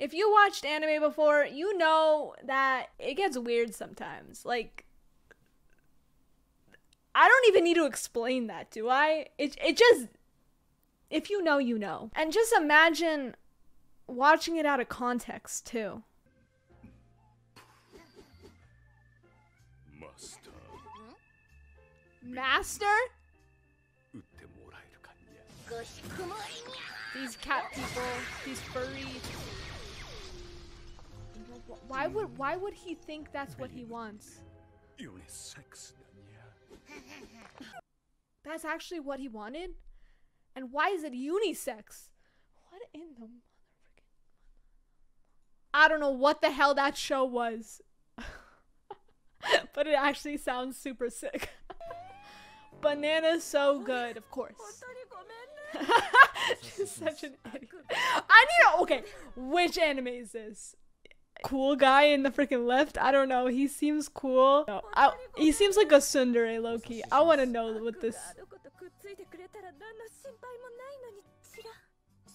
if you watched anime before, you know that it gets weird sometimes. Like I don't even need to explain that, do I? It it just if you know, you know. And just imagine watching it out of context too. Master. Master? These cat people, these furry why would why would he think that's what he wants? That's actually what he wanted? And why is it unisex? What in the I don't know what the hell that show was. but it actually sounds super sick. Banana's so good, of course. She's such an idiot. I need a okay, which anime is this? Cool guy in the freaking left. I don't know. He seems cool. No, I, he seems like a tsundere, low key. I want to know what this.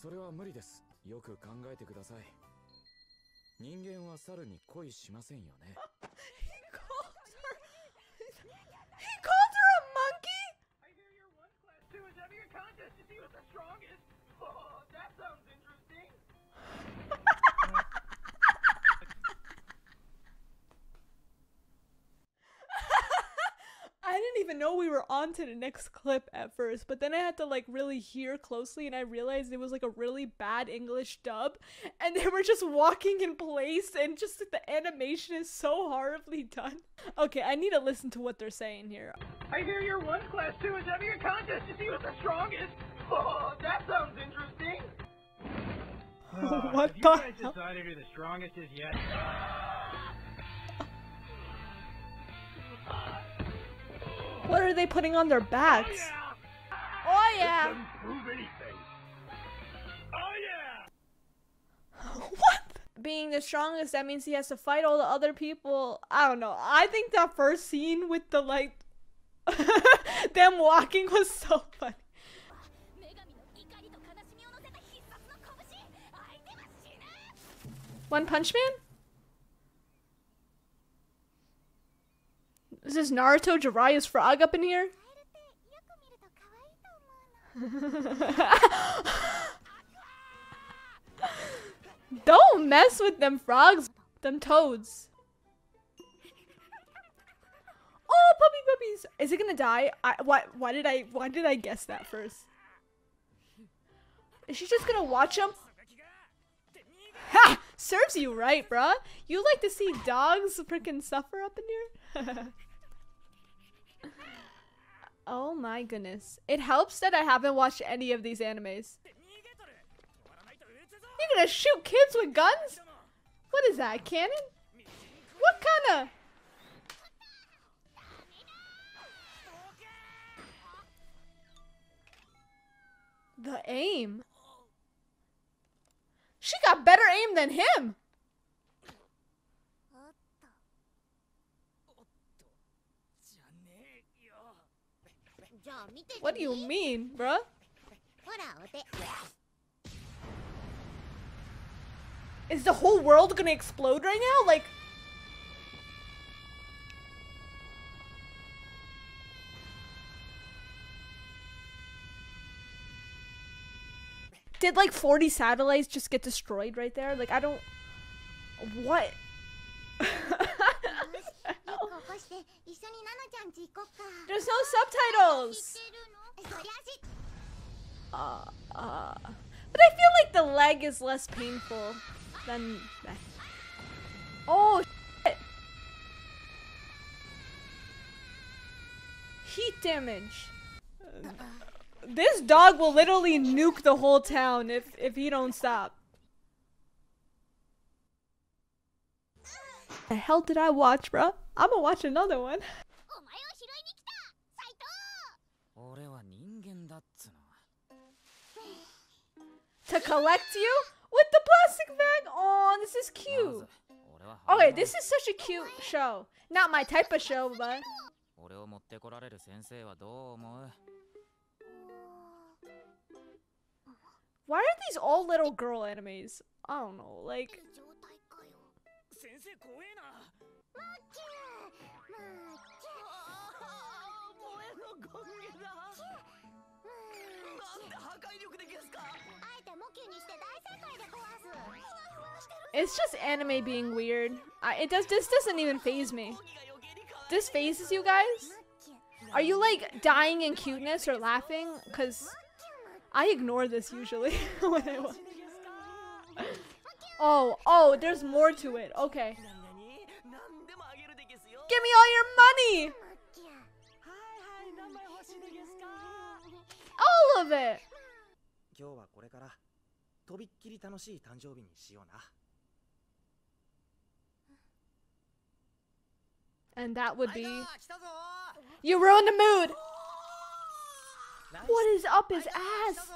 それは無理ですよく考えてください人間は猿に恋しませんよね even know we were on to the next clip at first, but then I had to like really hear closely and I realized it was like a really bad English dub and they were just walking in place and just like, the animation is so horribly done. Okay, I need to listen to what they're saying here. I hear your one class two is having a contest to see who's the strongest. Oh, that sounds interesting. What have you the guys hell? decided who the strongest is yet? What are they putting on their backs? Oh yeah! Oh, yeah. What? Being the strongest, that means he has to fight all the other people. I don't know. I think that first scene with the like them walking was so funny. One Punch Man? Is this Naruto Jiraiya's frog up in here? Don't mess with them frogs, them toads. Oh, puppy puppies! Is it gonna die? I, why? Why did I? Why did I guess that first? Is she just gonna watch him? Ha! Serves you right, bruh. You like to see dogs freaking suffer up in here? oh my goodness. It helps that I haven't watched any of these animes. You're gonna shoot kids with guns? What is that, cannon? What kind of... The aim? She got better aim than him! What do you mean, bruh? Is the whole world gonna explode right now? Like... Did like 40 satellites just get destroyed right there? Like I don't... What? There's no subtitles! Uh, uh. But I feel like the leg is less painful than... Oh, shit. Heat damage. This dog will literally nuke the whole town if, if he don't stop. The hell did I watch, bro? I'ma watch another one. to collect you with the plastic bag. Oh, this is cute. Okay, this is such a cute show. Not my type of show, but. Why are these all little girl animes? I don't know, like. It's just anime being weird. I, it does. This doesn't even phase me. This phases you guys? Are you like dying in cuteness or laughing? Cause I ignore this usually when I. Oh, oh, there's more to it. Okay. Give me all your money! All of it! 今日はこれからとびっきり楽しい誕生日にしような And that would はい be. 来たぞ You ruined the mood! ナイス What is up his 来た ass? ぞ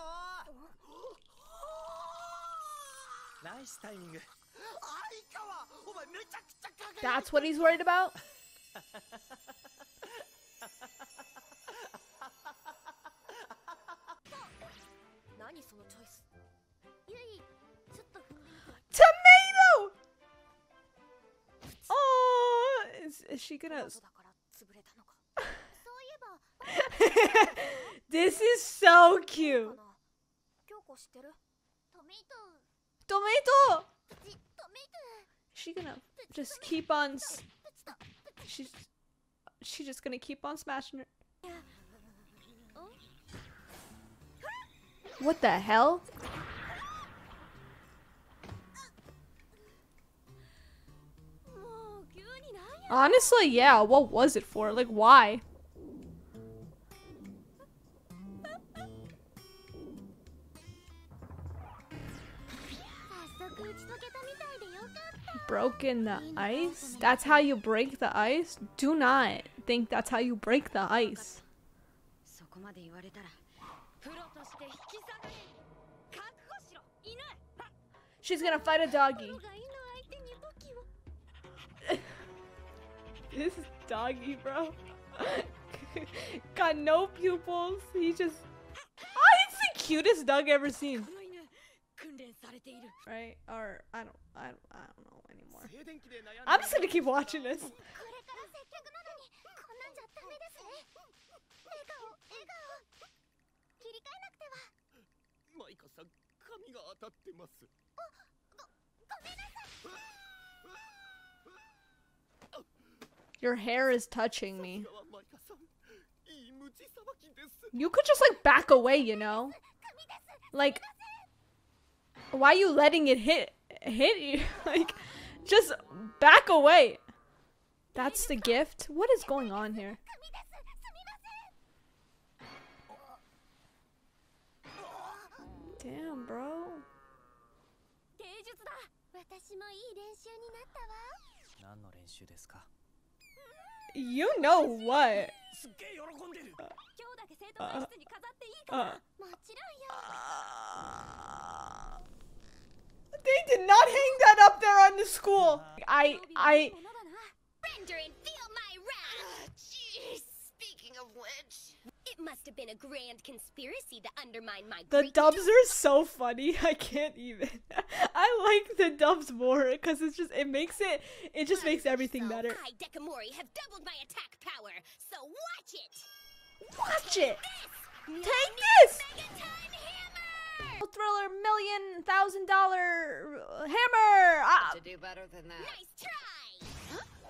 ナイスタイミング相川お前めちゃくちゃ輝い That's what he's worried about? Tomato! Oh, is, is she gonna... this is so cute. Tomato! She gonna just keep on... She's... She just gonna keep on smashing her. What the hell? Honestly, yeah, what was it for? Like, why? Broken the ice? That's how you break the ice? Do not think that's how you break the ice. She's gonna fight a doggy. this doggy, bro. Got no pupils. He just. Ah, oh, it's the cutest dog I've ever seen. Right? Or I don't, I don't, I don't know anymore. I'm just gonna keep watching this. マイカさん髪が当たってますごめんなさい Your hair is touching me. さすがはマイカさんいいムチさばきです You could just like back away, you know? Like, why you letting it hit hit you? like, just back away. That's the gift. What is going on here? 私もいい練習になったわ何の練習ですか You know what? すっげえ喜んでる今日だけ生徒会室に飾っていいかな Uh, もちろんよ they did not hang that up there on the school. I, I, It must have been a grand conspiracy to undermine my the great dubs are so funny. I can't even. I like the dubs more because it's just it makes it it just makes everything so better. I, Dekomori, have doubled my attack power, so watch it! Watch it. This! Take this. Megaton Hammer! Thriller million thousand dollar hammer. Ah, to do better than that. Nice try!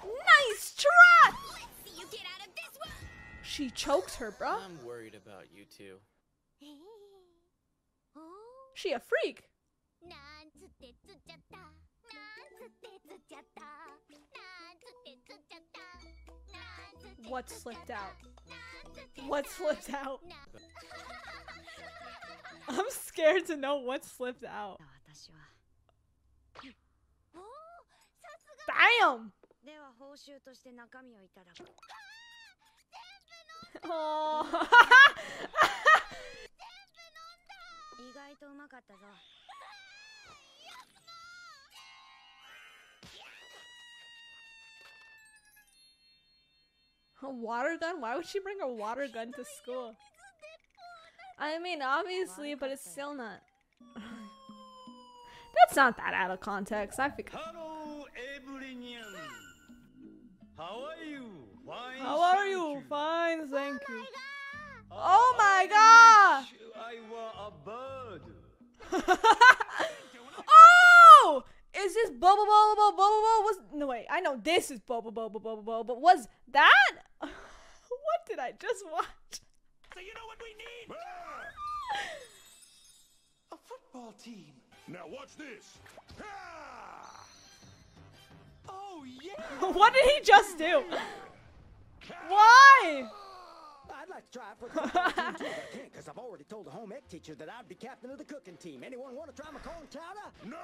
nice try. Let's see you get out of this one! she chokes her, bruh. I'm worried about you too. She a freak. What slipped out? What slipped out? I'm scared to know what slipped out. Damn! はおーさすが Damn. では報酬として中身をいただく Oh. 意外とうまかったぞ A water gun? Why would she bring a water gun to school? I mean, obviously, but it's still not. That's not that out of context. I think. Wait, I know this is Bobobo-bo Bo-bobo, but was that? what did I just watch? So you know what we need? A football team. Now watch this. Ah! Oh yeah! what did he just do? Why? I'd like to try for the team too, but I can't because I've already told the home ec teacher that I'd be captain of the cooking team. Anyone want to try my corn chowder? No!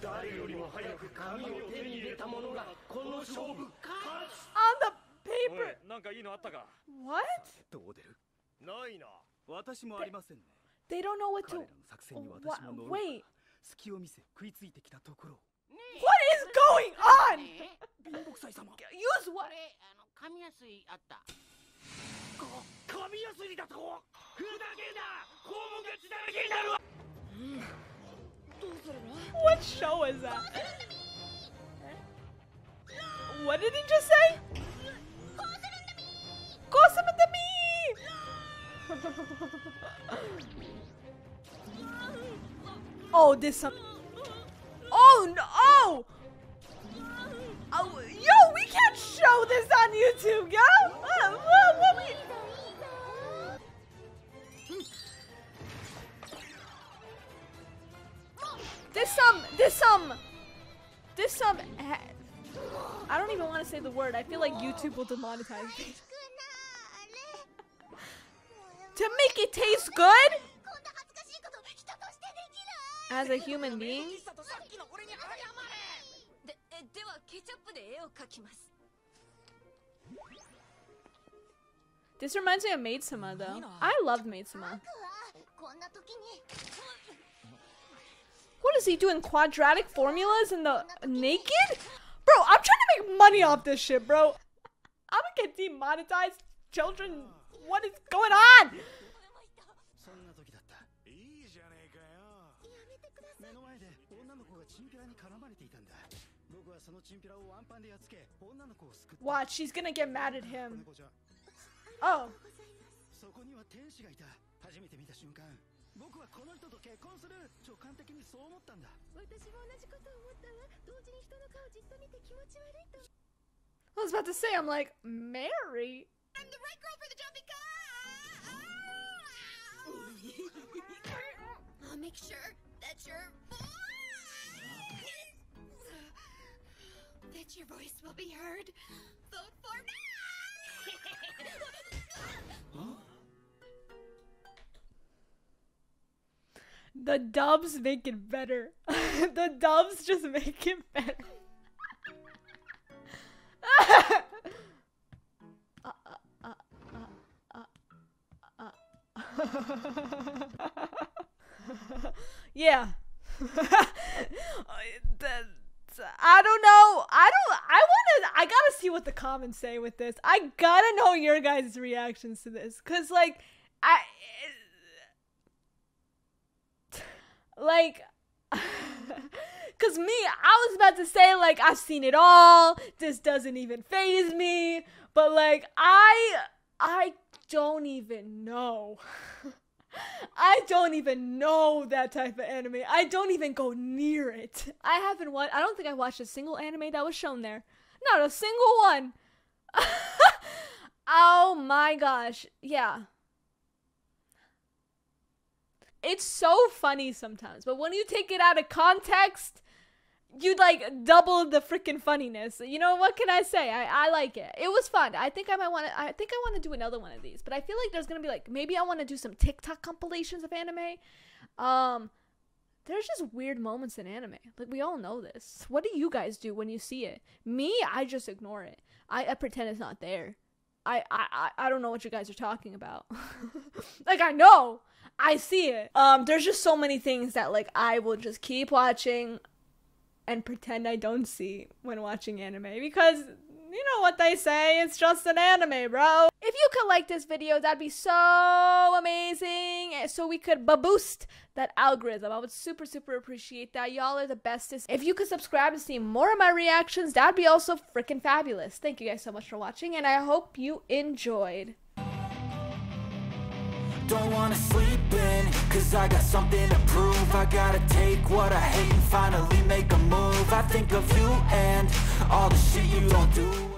誰よりも早く紙を手に入れた者がこの勝負勝 On the paper. なんかいいのあったか？What? どう出る？ないな。私もありませんね。They don't know what 彼 to. らの作戦に私も乗る。wait. 隙を見せ食いついてきたところ。What is going on? 貧乏祭様。Use こ what? れあの紙やすいあった神やすりだとふざけんな肛門が血だらけになるわ What show is that? What did he just say? Oh, this some. Oh no! Oh! Oh, yo, we can't show this on YouTube, yo. There's some, um, there's some, um, there's some, um, I don't even want to say the word. I feel like YouTube will demonetize me. to make it taste good? As a human being? This reminds me of Maidsuma, though. I love Maidsuma. What is he doing? Quadratic formulas in the naked? Bro, I'm trying to make money off this shit, bro. I'm gonna get demonetized. Children, what is going on? Watch, she's gonna get mad at him. Oh. そこには天使がいた。初めて見た瞬間、僕はこの人と結婚する。直感的にそう思ったんだ。私も同じこと思ったわ同時に人の顔じっと見て気持ち悪いと I was about to say, I'm like, Mary? I'm the right girl for the job because I'll make sure that your that your voice will be heard. The dubs make it better. the dubs just make it better. Yeah. I don't know. I don't. I want to. I gotta see what the comments say with this. I gotta know your guys' reactions to this, cause like, I like cuz me I was about to say like I've seen it all this doesn't even phase me but like I I don't even know I don't even know that type of anime. I don't even go near it. I haven't watched. I don't think I watched a single anime that was shown there. Not a single one. oh my gosh. Yeah. It's so funny sometimes, but when you take it out of context, you'd like double the freaking funniness. You know what can I say? I, I like it. It was fun. I think I might want to. I think I want to do another one of these. But I feel like there's gonna be like maybe I want to do some TikTok compilations of anime. Um, there's just weird moments in anime. Like we all know this. What do you guys do when you see it? Me, I just ignore it. I, I pretend it's not there. I, I I I don't know what you guys are talking about. like I know. I see it. Um, there's just so many things that like I will just keep watching and pretend I don't see when watching anime because You know what they say, it's just an anime, bro. If you could like this video, that'd be so amazing. So we could boost that algorithm. I would super, super appreciate that. Y'all are the bestest. If you could subscribe to see more of my reactions, that'd be also freaking fabulous. Thank you guys so much for watching, and I hope you enjoyed. Don't wanna sleep in, cause I got something to prove. I gotta take what I hate and finally make a move. I think of you and all the shit you don't do